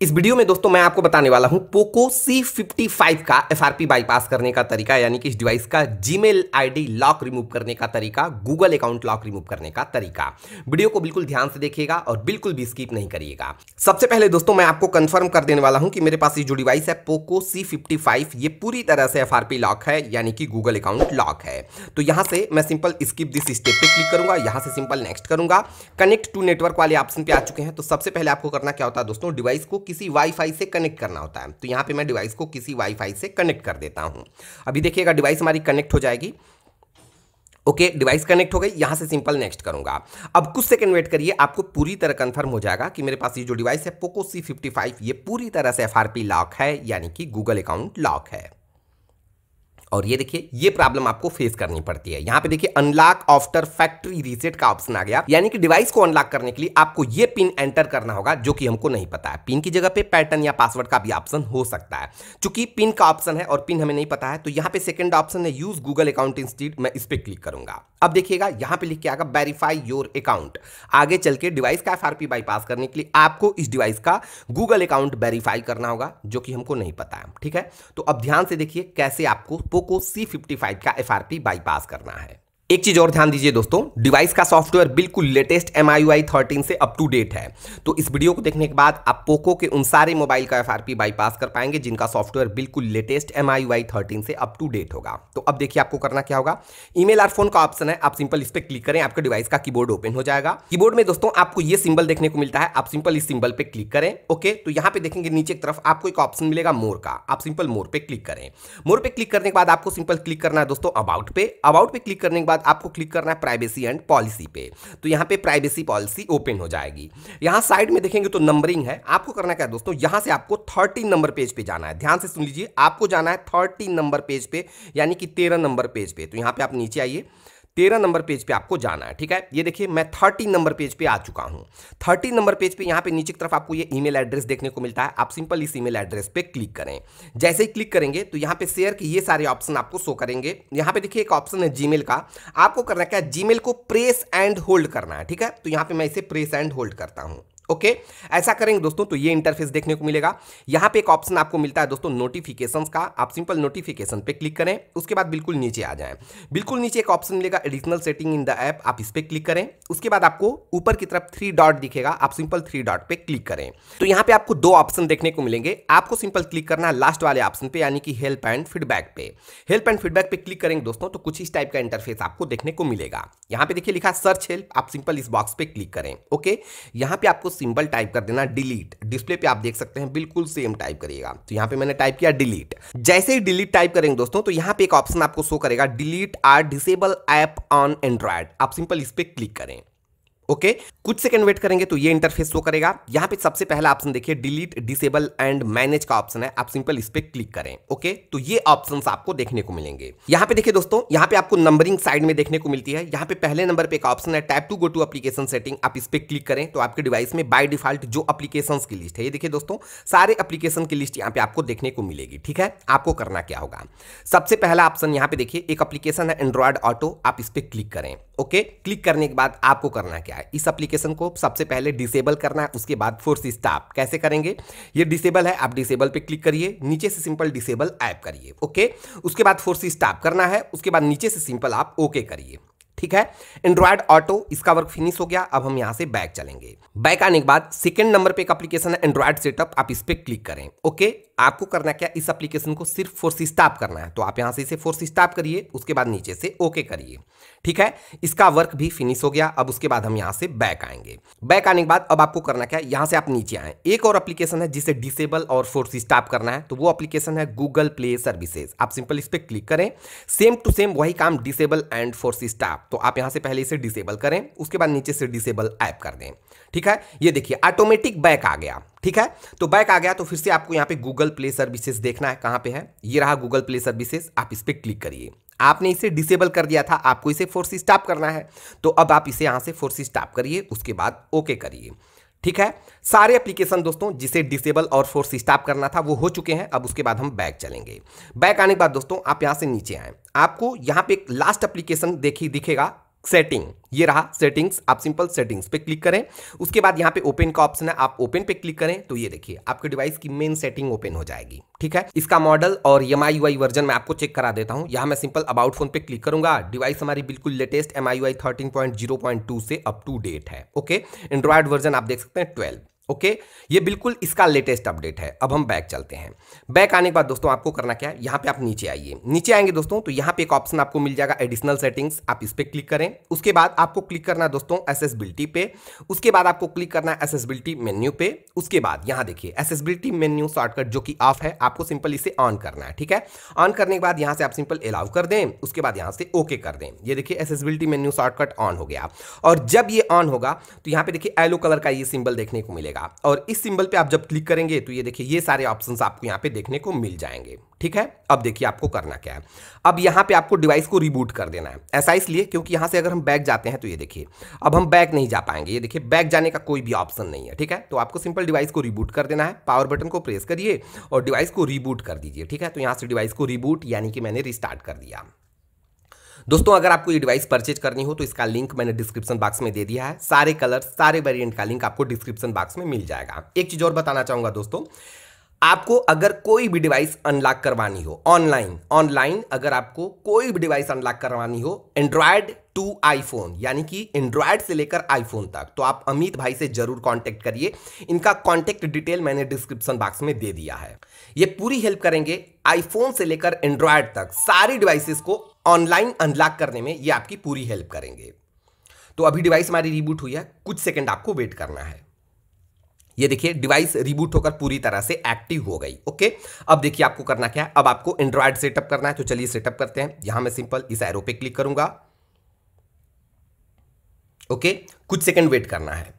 इस वीडियो में दोस्तों मैं आपको बताने वाला हूँ पोको C55 का एफआरपी बाईपास करने का तरीका, यानी कि इस डिवाइस का जीमेल आईडी लॉक रिमूव करने का तरीका गूगल अकाउंट लॉक रिमूव करने का तरीका। वीडियो को बिल्कुल ध्यान से देखिएगा और बिल्कुल भी स्किप नहीं करिएगा। सबसे पहले दोस्तों मैं आपको कंफर्म कर देने वाला हूँ कि मेरे पास ये जो डिवाइस है पोको C55 ये पूरी तरह से एफआरपी लॉक है, यानी कि गूगल अकाउंट लॉक है। तो यहाँ से मैं सिंपल स्किप दिस स्टेप पर क्लिक करूँगा, यहाँ से सिंपल नेक्स्ट करूँगा। कनेक्ट टू नेटवर्क वाले ऑप्शन पे आ चुके हैं। तो सबसे पहले आपको करना क्या होता है दोस्तों डिवाइस को किसी वाईफाई से कनेक्ट करना होता है। तो यहाँ पे मैं डिवाइस को किसी वाईफाई से कनेक्ट कर देता हूँ। अभी देखिएगा डिवाइस हमारी कनेक्ट हो जाएगी। ओके डिवाइस कनेक्ट हो गई। यहाँ से सिंपल नेक्स्ट करूँगा। अब कुछ सेकंड वेट करिए, आपको पूरी तरह कंफर्म हो जाएगा कि मेरे पास ये जो डिवाइस है पोको सी फिफ्टी फाइव ये पूरी तरह से एफ़ लॉक है, यानी कि गूगल अकाउंट लॉक है। और ये देखिए, ये प्रॉब्लम आपको फेस करनी पड़ती है। यहाँ पे देखिए अनलॉक आफ्टर फैक्ट्री रीसेट का ऑप्शन आ गया। यानी कि डिवाइस को अनलॉक करने के लिए आपको ये पिन एंटर करना होगा, जो कि हमको नहीं पता है। पिन की जगह पे पैटर्न या पासवर्ड का भी ऑप्शन हो सकता है। चूँकि पिन का ऑप्शन है और पिन हमें नहीं पता है तो यहाँ पे सेकंड ऑप्शन है यूज़ गूगल अकाउंट इंस्टीट्यूट मैं इस पर क्लिक करूँगा। अब देखिएगा, यहाँ पे लिख के आएगा वेरीफाई योर अकाउंट आगे चल के डिवाइस का एफ़ बाईपास करने के लिए आपको इस डिवाइस का गूगल अकाउंट वेरीफाई करना होगा, जो कि हमको नहीं पता है। ठीक है? तो अब ध्यान से देखिए, कैसे आपको पोको सी फिफ्टी फाइव का एफआरपी बाईपास करना है। एक चीज़ और ध्यान दीजिए दोस्तों डिवाइस का सॉफ्टवेयर बिल्कुल latest M I I thirteen से अप टू डेट है। तो इस वीडियो को देखने के बाद आप पोको के उन सारे मोबाइल का एफआरपी बाईपास कर पाएँगे, जिनका सॉफ्टवेयर बिल्कुल latest M I I thirteen से अप टू डेट होगा। तो अब देखिए आपको करना क्या होगा। ईमेल आर फ़ोन का ऑप्शन है, आप सिंपल इस पर क्लिक करें, आपके डिवाइस का कीबोर्ड ओपन हो जाएगा। कीबोर्ड में दोस्तों, आपको ये सिंबल देखने को मिलता है, आप सिंपल इस सिंबल पे क्लिक करें ओके तो यहाँ पे देखेंगे नीचे की तरफ़ आपको एक ऑप्शन मिलेगा मोर का। आप सिंपल मोर पे क्लिक करें। मोर पे क्लिक करने के बाद आपको सिंपल क्लिक करना है दोस्तों अबाउट पे। अबाउट पे क्लिक करने के बाद आपको क्लिक करना है प्राइवेसी एंड पॉलिसी पे। तो यहाँ पे प्राइवेसी पॉलिसी ओपन हो जाएगी। यहाँ साइड में देखेंगे तो नंबरिंग है। आपको करना क्या दोस्तों? यहाँ से आपको थर्टीन नंबर पेज पे जाना है। ध्यान से सुन लीजिए, आपको जाना है थर्टीन नंबर पेज पे, यानी कि तेरह नंबर पेज पे। तो यहाँ पे आप नीचे आइए। तेरह नंबर पेज पे आपको जाना है, ठीक है? ये देखिए, मैं थर्टी नंबर पेज पे आ चुका हूँ। थर्टी नंबर पेज पे यहाँ पे नीचे की तरफ़ आपको ये ईमेल एड्रेस देखने को मिलता है। आप सिंपल इस ईमेल एड्रेस पे क्लिक करें। जैसे ही क्लिक करेंगे तो यहाँ पे शेयर के ये सारे ऑप्शन आपको शो करेंगे। यहाँ पे देखिए एक ऑप्शन है जीमेल का। आपको करना क्या है? जीमेल को प्रेस एंड होल्ड करना है, ठीक है? तो यहाँ पर मैं इसे प्रेस एंड होल्ड करता हूँ। ओके? okay? ऐसा करेंगे दोस्तों तो ये इंटरफेस देखने को मिलेगा। यहाँ पे एक ऑप्शन आपको मिलता है दोस्तों नोटिफिकेशन का। आप सिंपल नोटिफिकेशन पे क्लिक करें, उसके बाद बिल्कुल नीचे आ जाएँ। बिल्कुल नीचे एक ऑप्शन मिलेगा additional setting in the app आप इस पर क्लिक करें। उसके बाद आपको ऊपर की तरफ़ थ्री डॉट दिखेगा, आप सिंपल थ्री डॉट पे क्लिक करें। तो यहाँ पे आपको दो ऑप्शन देखने को मिलेंगे। आपको सिंपल क्लिक करना है लास्ट वाले ऑप्शन पे, यानी कि हेल्प एंड फीडबैक पे। हेल्प एंड फीडबैक पे क्लिक करेंगे दोस्तों तो कुछ इस टाइप का इंटरफेस आपको देखने को मिलेगा। यहाँ पे देखिए लिखा सर्च हेल्प आप सिंपल इस बॉक्स पे क्लिक करें। ओके? यहाँ पे आपको सिंपल टाइप कर देना डिलीट। डिस्प्ले पे आप देख सकते हैं, बिल्कुल सेम टाइप करिएगा तो यहाँ पे मैंने टाइप किया डिलीट। जैसे ही डिलीट टाइप करेंगे दोस्तों तो यहाँ पे एक ऑप्शन आपको शो करेगा, delete or disable app on Android. आप सिंपल इस पर क्लिक करें। ओके कुछ सेकंड वेट करेंगे तो ये इंटरफेस शो करेगा। यहाँ पे सबसे पहला ऑप्शन देखिए डिलीट डिसेबल एंड मैनेज का ऑप्शन है। आप सिंपल इस पर क्लिक करें। ओके तो ये ऑप्शंस आपको देखने को मिलेंगे। यहाँ पे देखिए दोस्तों, यहाँ पे आपको नंबरिंग साइड में देखने को मिलती है। यहाँ पे पहले नंबर पे एक ऑप्शन है tap to go to application setting आप इस पर क्लिक करें तो आपके डिवाइस में बाय डिफ़ॉल्ट जो एप्लीकेशन की लिस्ट है, ये देखिए दोस्तों, सारे एप्लीकेशन की लिस्ट यहाँ पे आपको देखने को मिलेगी। ठीक है? आपको करना क्या होगा? सबसे पहला ऑप्शन यहाँ पे देखिए, एक एप्लीकेशन है एंड्रॉयड ऑटो आप इस पर क्लिक करें। ओके, क्लिक करने के बाद आपको करना क्या है? इस एप्लीकेशन को सबसे पहले डिसेबल करना है, उसके बाद फोर्स स्टॉप कैसे करेंगे? ये डिसेबल है, आप डिसेबल पे क्लिक करिए, नीचे से सिंपल डिसेबल ऐप करिए, ओके? उसके बाद फोर्स स्टॉप करना है, उसके बाद नीचे से सिंपल आप ओके करिए, ठीक है? एंड्रॉयड ऑटो इसका वर्क फिनिश हो गया, अब हम यहाँ से बैक चलेंगे। बैक आने के बाद सेकंड नंबर पे एक एप्लीकेशन है एंड्रॉयड सेटअप आप इस पे क्लिक करें, ओके? आपको करना क्या, इस एप्लीकेशन को सिर्फ़ फोर्स स्टॉप करना है तो आप यहाँ से इसे फोर्स स्टॉप करिए, उसके बाद नीचे से ओके करिए। ठीक है? इसका वर्क भी फिनिश हो गया। अब उसके बाद हम यहाँ से बैक आएँगे। बैक आने के बाद अब आपको करना क्या है? यहाँ से आप नीचे आए। एक और एप्लीकेशन है जिसे डिसेबल और फोर्स स्टॉप करना है। तो वो एप्लीकेशन है गूगल प्ले सर्विसेज़ आप सिंपल इस पर क्लिक करें। सेम टू सेम वही काम डिसेबल एंड फोर्स स्टॉप तो आप यहाँ से पहले इसे डिसेबल करें। उसके बाद नीचे से डिसेबल ऐप कर दें। ठीक है? ये देखिए ऑटोमेटिक बैक आ गया। ठीक है? तो बैक आ गया तो फिर से आपको यहाँ पे गूगल प्ले सर्विसेज़ देखना है। कहाँ पे है? ये रहा गूगल प्ले सर्विसेज़ आप इस पर क्लिक करिए। आपने इसे डिसेबल कर दिया था, आपको इसे फोर्स स्टॉप करना है। तो अब आप इसे यहाँ से फोर्स स्टॉप करिए, उसके बाद ओके करिए। ठीक है? सारे एप्लीकेशन दोस्तों, जिसे डिसेबल और फोर्स स्टॉप करना था, वो हो चुके हैं। अब उसके बाद हम बैक चलेंगे। बैक आने के बाद दोस्तों, आप यहाँ से नीचे आएँ। आपको यहाँ पे एक लास्ट एप्लीकेशन देखी, दिखेगा। सेटिंग ये रहा सेटिंग्स आप सिंपल सेटिंग्स पे क्लिक करें। उसके बाद यहाँ पे ओपन का ऑप्शन है, आप ओपन पे क्लिक करें तो ये देखिए, आपके डिवाइस की मेन सेटिंग ओपन हो जाएगी, ठीक है? इसका मॉडल और एम वर्जन मैं आपको चेक करा देता हूँ। यहाँ मैं सिंपल अबाउट फ़ोन पे क्लिक करूँगा। डिवाइस हमारी बिल्कुल latest M I thirteen point zero point two से अप टू डेट है ओके एंड्रॉयड वर्जन आप देख सकते हैं ट्वेल्व ओके? ये बिल्कुल इसका लेटेस्ट अपडेट है। अब हम बैक चलते हैं। बैक आने के बाद दोस्तों आपको करना क्या है? यहाँ पे आप नीचे आइए। नीचे आएँगे दोस्तों तो यहाँ पे एक ऑप्शन आपको मिल जाएगा एडिशनल सेटिंग्स आप इस पर क्लिक करें। उसके बाद आपको क्लिक करना है दोस्तों एसेसबिलिटी पे। उसके बाद आपको क्लिक करना है एसेसबिलिटी मेन्यू पे। उसके बाद, यहाँ देखिए एसेसबिलिटी मेन्यू शॉर्टकट जो कि ऑफ़ है, आपको सिंपल इसे ऑन करना है, ठीक है? ऑन करने के बाद यहाँ से आप सिंपल अलाउ कर दें। उसके बाद यहाँ से ओके कर दें। ये देखिए एसेसबिलिटी मेन्यू शॉर्टकट ऑन हो गया। और जब ये ऑन होगा तो यहाँ पे देखिए एलो कलर का ये सिंबल देखने को मिलेगा। जाएगा और इस सिंबल पे आप जब क्लिक करेंगे तो ये देखिए, ये सारे ऑप्शंस आपको यहाँ पे देखने को मिल जाएँगे। ठीक है? अब देखिए आपको करना क्या है। अब यहाँ पे आपको डिवाइस को रिबूट कर देना है। ऐसा इसलिए क्योंकि यहाँ से अगर हम बैक जाते हैं तो ये देखिए, अब हम बैक नहीं जा पाएँगे। ये देखिए बैक जाने का कोई भी ऑप्शन नहीं है। ठीक है? तो आपको सिंपल डिवाइस को रिबूट कर देना है। पावर बटन को प्रेस करिए और डिवाइस को रिबूट कर दीजिए। ठीक है? तो यहाँ से डिवाइस को रिबूट यानी कि मैंने रिस्टार्ट कर दिया। दोस्तों, अगर आपको ये डिवाइस परचेज करनी हो तो इसका लिंक मैंने डिस्क्रिप्शन बॉक्स में दे दिया है। सारे कलर सारे वेरियंट का लिंक आपको डिस्क्रिप्शन बॉक्स में मिल जाएगा। एक चीज़ और बताना चाहूँगा दोस्तों आपको अगर कोई भी डिवाइस अनलॉक करवानी हो, ऑनलाइन ऑनलाइन अगर आपको कोई भी डिवाइस अनलॉक करवानी हो एंड्रॉयड टू आईफोन यानी कि एंड्रॉयड से लेकर आईफोन तक तो आप अमित भाई से ज़रूर कांटेक्ट करिए। इनका कांटेक्ट डिटेल मैंने डिस्क्रिप्शन बॉक्स में दे दिया है। ये पूरी हेल्प करेंगे आईफोन से लेकर एंड्रॉयड तक, सारी डिवाइसेस को ऑनलाइन अनलॉक करने में ये आपकी पूरी हेल्प करेंगे। तो अभी डिवाइस हमारी रिबूट हुई है, कुछ सेकंड आपको वेट करना है। ये देखिए डिवाइस रिबूट होकर पूरी तरह से एक्टिव हो गई ओके अब देखिए आपको करना क्या है? अब आपको एंड्रॉयड सेटअप करना है तो चलिए सेटअप करते हैं। यहाँ मैं सिंपल इस एरो पे क्लिक करूँगा। ओके कुछ सेकंड वेट करना है।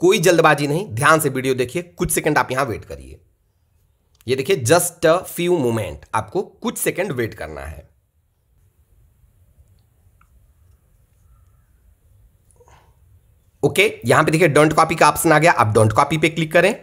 कोई जल्दबाजी नहीं, ध्यान से वीडियो देखिए। कुछ सेकंड आप यहाँ वेट करिए। ये देखिए जस्ट अ फ्यू मोमेंट आपको कुछ सेकंड वेट करना है। ओके यहाँ पे देखिए डोंट कॉपी का ऑप्शन आ गया। आप डोंट कॉपी पे क्लिक करें।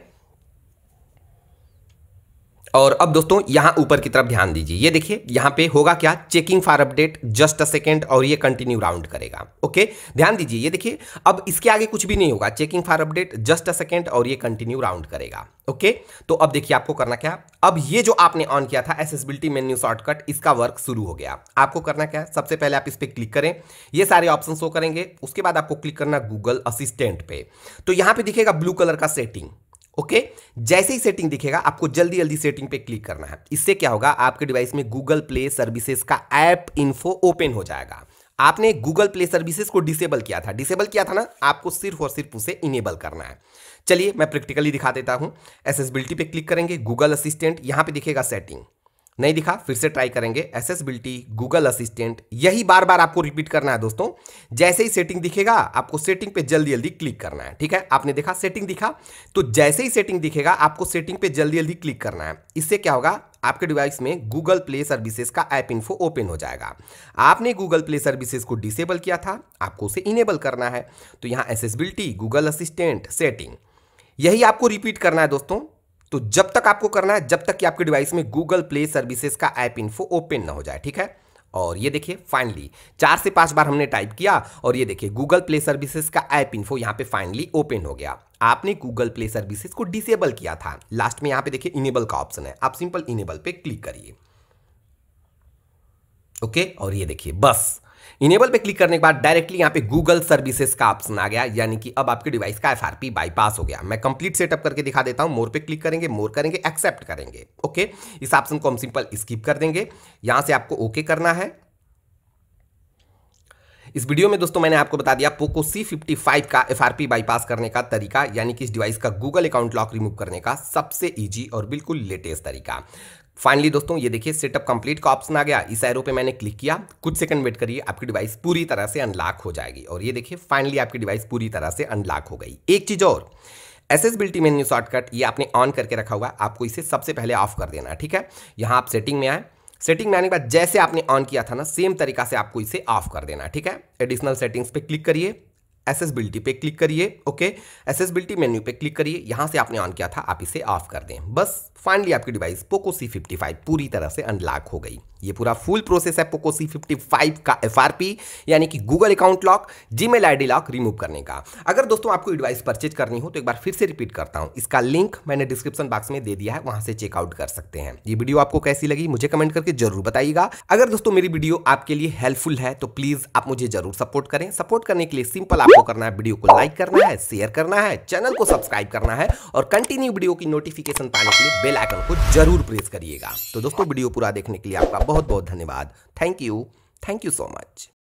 और अब दोस्तों, यहाँ ऊपर की तरफ़ ध्यान दीजिए। ये देखिए, यहाँ पे होगा क्या? Checking for update just a second और ये कंटिन्यू राउंड करेगा। ओके ध्यान दीजिए, ये देखिए, अब इसके आगे कुछ भी नहीं होगा। Checking for update just a second और ये कंटिन्यू राउंड करेगा। ओके तो अब देखिए आपको करना क्या? अब ये जो आपने ऑन किया था एसेसबिलिटी मेन्यू शॉर्टकट इसका वर्क शुरू हो गया। आपको करना क्या? सबसे पहले आप इस पर क्लिक करें। ये सारे ऑप्शन शो करेंगे। उसके बाद आपको क्लिक करना गूगल असिस्टेंट पे। तो यहाँ पे दिखेगा ब्लू कलर का सेटिंग ओके? जैसे ही सेटिंग दिखेगा, आपको जल्दी जल्दी सेटिंग पे क्लिक करना है। इससे क्या होगा? आपके डिवाइस में गूगल प्ले सर्विसेज़ का ऐप इन्फो ओपन हो जाएगा। आपने गूगल प्ले सर्विसेज़ को डिसेबल किया था। डिसेबल किया था ना? आपको सिर्फ़ और सिर्फ़ उसे इनेबल करना है। चलिए, मैं प्रैक्टिकली दिखा देता हूँ। एसेसबिलिटी पे क्लिक करेंगे। गूगल असिस्टेंट यहाँ पे दिखेगा सेटिंग नहीं दिखा, फिर से ट्राई करेंगे। एसेसबिलिटी गूगल असिस्टेंट यही बार बार आपको रिपीट करना है दोस्तों। जैसे ही सेटिंग दिखेगा, आपको सेटिंग पे जल्दी जल्दी क्लिक करना है, ठीक है? आपने देखा सेटिंग दिखा तो जैसे ही सेटिंग दिखेगा, आपको सेटिंग पे जल्दी जल्दी क्लिक करना है। इससे क्या होगा? आपके डिवाइस में गूगल प्ले सर्विसेज़ का ऐप इन्फो ओपन हो जाएगा। आपने गूगल प्ले सर्विसेज़ को डिसेबल किया था, आपको उसे इनेबल करना है। तो यहाँ एसेसबिलिटी गूगल असिस्टेंट सेटिंग यही आपको रिपीट करना है दोस्तों। तो जब तक आपको करना है, जब तक कि आपके डिवाइस में गूगल प्ले सर्विसेज़ का ऐप इन्फो ओपन ना हो जाए, ठीक है? और ये देखिए फाइनली चार से पाँच बार हमने टाइप किया और ये देखिए गूगल प्ले सर्विसेज़ का ऐप इन्फो यहाँ पे फाइनली ओपन हो गया। आपने गूगल प्ले सर्विसेज़ को डिसेबल किया था। लास्ट में यहाँ पे देखिए इनेबल का ऑप्शन है। आप सिंपल इनेबल पे क्लिक करिए। ओके और ये देखिए, बस। इनेबल पे क्लिक करने के बाद डायरेक्टली यहाँ पे गूगल सर्विसेज़ का ऑप्शन आ गया, यानी कि अब आपके डिवाइस का एफआरपी बाईपास हो गया। मैं कंप्लीट सेटअप करके दिखा देता हूँ। मोर पे क्लिक करेंगे मोर करेंगे एक्सेप्ट करेंगे। ओके इस ऑप्शन को हम सिंपल स्किप कर देंगे। यहाँ से आपको ओके करना है। इस वीडियो में दोस्तों मैंने आपको बता दिया पोको C55 का एफ़ बाईपास करने का तरीका, यानी कि इस डिवाइस का गूगल अकाउंट लॉक रिमूव करने का सबसे इजी और बिल्कुल लेटेस्ट तरीका। फाइनली दोस्तों, ये देखिए सेटअप कंप्लीट का ऑप्शन आ गया। इस एरो पे मैंने क्लिक किया। कुछ सेकंड वेट करिए, आपकी डिवाइस पूरी तरह से अनलॉक हो जाएगी। और ये देखिए फाइनली आपकी डिवाइस पूरी तरह से अनलॉक हो गई। एक चीज़ और एसेसबिलिटी मेन्यू शॉर्टकट ये आपने ऑन करके रखा हुआ आपको इसे सबसे पहले ऑफ़ कर देना ठीक है? यहाँ आप सेटिंग में आए। सेटिंग में आने के बाद जैसे आपने ऑन किया था ना सेम तरीका से आपको इसे ऑफ़ कर देना ठीक है? एडिशनल सेटिंग्स पे क्लिक करिए। एसेसबिलिटी पे क्लिक करिए ओके एसेसबिलिटी मेन्यू पे क्लिक करिए। यहाँ से आपने ऑन किया था, आप इसे ऑफ़ कर दें। बस फाइनली आपकी device Poco C fifty five पूरी तरह से अनलॉक हो गई। ये पूरा फुल प्रोसेस है पोको सी फिफ्टी फाइव का एफ़ यानी कि Google account lock Gmail ID lock remove करने का। अगर दोस्तों आपको डिवाइस परचेज करनी हो तो एक बार फिर से रिपीट करता हूँ। इसका लिंक मैंने डिस्क्रिप्शन बॉक्स में दे दिया है, वहाँ से चेकआउट कर सकते हैं। ये वीडियो आपको कैसी लगी, मुझे कमेंट करके ज़रूर बताइएगा। अगर दोस्तों मेरी वीडियो आपके लिए हेल्पफुल है तो प्लीज़ आप मुझे ज़रूर सपोर्ट करें। सपोर्ट करने के लिए सिंपल आपको करना है वीडियो को लाइक करना है शेयर करना है चैनल को सब्सक्राइब करना है, और कंटिन्यू वीडियो की नोटिफिकेशन पाने के लिए बेल आइकन को ज़रूर प्रेस करिएगा। तो दोस्तों वीडियो पूरा देखने के लिए आपका बहुत बहुत धन्यवाद। Thank you thank you so much